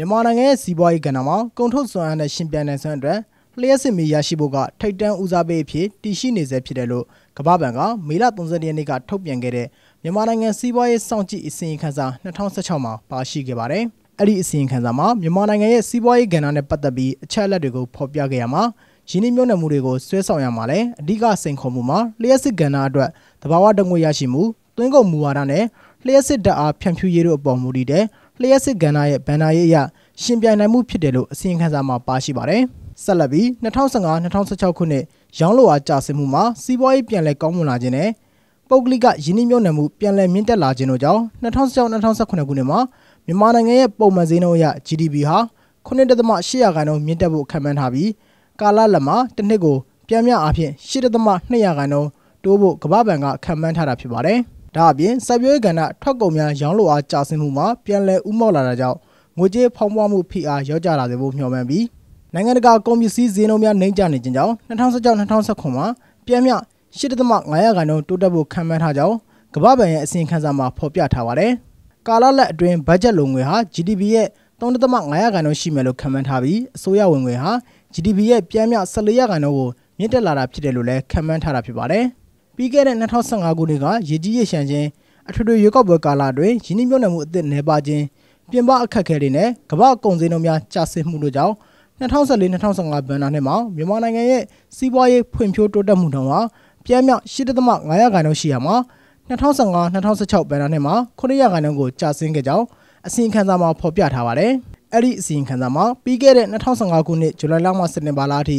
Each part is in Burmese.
မြန်မာနိုင်ငံရဲ့စီးပွားရေးကဏ္ဍမှာကုန်ထုတ်စွမ်းအားနဲ့ရှင်ပြန်နိုင်စွမ်းအတွက်လျှက်စစ်မီရရှိဖို့ကထိတ်တန့်ဦးစားပေးအဖြစ်တည်ရှိနေစေဖြစ်တယ်လို့ကမ္ဘာ့ဘဏ်ကမေလ31ရက်နေ့ကထုတ်ပြန်ခဲ့တဲ့မြန်မာနိုင်ငံစီးပွားရေးစောင့်ကြည့်အစီရင်ခံစာ2016မှာပါရှိခဲ့ပါတယ်။အဲ့ဒီအစီရင်ခံစာမှာမြန်မာနိုင်ငံရဲ့စီးပွားရေးကဏ္ဍနဲ့ပတ်သက်ပြီးအချက်အလက်တွေကိုဖော်ပြခဲ့ရမှာရင်းနှီးမြှုပ်နှံမှုတွေကိုဆွဲဆောင်ရမှာလဲအဓိကစိန်ခေါ်မှုမှာလျှက်စစ်ကဏ္ဍအတွက်တဘာဝတငွေရရှိမှုသွင်းကုန်မူဝါဒနဲ့လျှက်စစ်ဓာတ်အားဖြန့်ဖြူးရေးတို့အပေါ်မူတည်တဲ့ လျှက်စစ်ကဏ္ဍရဲ့ဗန်နာရေးအရရှင်ပြိုင်နိုင်မှုဖြစ်တယ်လို့အစီရင်ခံစာမှာပါရှိပါတယ်။ဆက်လက်ပြီး2015-2016ခုနှစ်ရောင်းလိုအားကျဆင်းမှုမှာစီးပွားရေးပြန်လည်ကောင်းမွန်လာခြင်းနဲ့ပုဂ္ဂလိကယင်းနှိမ့်မြုပ်နှံမှုပြန်လည်မြင့်တက်လာခြင်းတို့ကြောင့်2016-2018ခုနှစ်မှာမြန်မာနိုင်ငံရဲ့ပုံမှန်ဈေးနှုန်းအရ GDP ဟာ9.8ရာခိုင်နှုန်းမြင့်တက်ဖို့ခန့်မှန်းထားပြီးကာလလက်မှာတစ်နှစ်ကိုပြန်မြအားဖြင့်8.2ရာခိုင်နှုန်းတိုးဖို့ကမ္ဘာ့ဘဏ်ကခန့်မှန်းထားတာဖြစ်ပါတယ်။ ဒါအပြင်စိုက်ပျိုးရေးကဏ္ဍထွက်ကုန်များရောင်းလိုအားကျဆင်းမှုမှာပြန်လည်ဥမောက်လာတာကြောင့်ငွေကြေးဖောင်းပွားမှုဖိအားရောက်ကျလာစေဖို့မျှော်မှန်းပြီးနိုင်ငံတကာကုန်ပစ္စည်းဈေးနှုန်းများနှိမ့်ကျနေခြင်းကြောင့်2016-2019မှာပြန်မြ8.5ရာခိုင်နှုန်းတိုးတက်ဖို့ခန့်မှန်းထားကြောင်းကမ္ဘာ့ဘဏ်ရဲ့အစီရင်ခံစာမှာဖော်ပြထားပါတယ်။ကာလလက်အတွင်းဘတ်ဂျက်လိုငွေဟာ GDP ရဲ့3.5ရာခိုင်နှုန်းရှိမယ်လို့ခန့်မှန်းထားပြီးအစိုးရဝင်ငွေဟာ GDP ရဲ့ပြန်မြ14ရာခိုင်နှုန်းကိုမြင့်တက်လာတာဖြစ်တယ်လို့လည်းခန့်မှန်းထားတာဖြစ်ပါတယ်။ ပြီးခဲ့တဲ့2015ခုနှစ်ကရေကြီးရေရှမ်းခြင်းအထွေထွေရွေးကောက်ပွဲကာလအတွင်းရင်းနှီးမြှုပ်နှံမှုအသစ်နှဲပါခြင်းပြင်ပအခက်အခဲတွေနဲ့ကမ္ဘာကုန်စည်နှုန်းများကျဆင်းမှုတို့ကြောင့်2014-2015ဘဏ္ဍာနှစ်မှာမြန်မာနိုင်ငံရဲ့စီးပွားရေးဖွံ့ဖြိုးတိုးတက်မှုနှုန်းဟာပြန်မြောက်8.5ရာခိုင်နှုန်းရှိရမှာ2015-2016ဘဏ္ဍာနှစ်မှာ9ရာခိုင်နှုန်းကိုကျဆင်းခဲ့ကြောင်းအစီရင်ခံစာမှာဖော်ပြထားပါတယ်။အဲ့ဒီအစီရင်ခံစာမှာပြီးခဲ့တဲ့2015ခုနှစ်ဇူလိုင်လမှစတင်ပါလာအထိ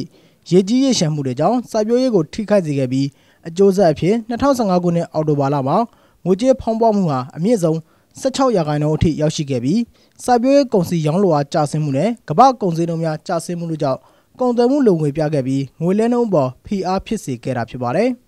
ရေကြီးရေရှမ်းမှုတွေကြောင့်စိုက်ပျိုးရေးကိုထိခိုက်စေခဲ့ပြီး အကျိုးဆက်အဖြစ်2015ခုနှစ်အောက်တိုဘာလမှာငွေကြေးဖောင်းပွားမှုဟာအမြင့်ဆုံး16ရာခိုင်နှုန်းအထိရောက်ရှိခဲ့ပြီးစိုက်ပျိုးရေးကုန်စည်ရောင်းလိုအားကျဆင်းမှုနဲ့ကမ္ဘာကုန်စည်နှုန်းများကျဆင်းမှုတို့ကြောင့်ကုန်သွယ်မှုလုံငွေပြခဲ့ပြီးငွေလဲနှုန်းပေါ်ဖိအားဖြစ်စေခဲ့တာဖြစ်ပါတယ်။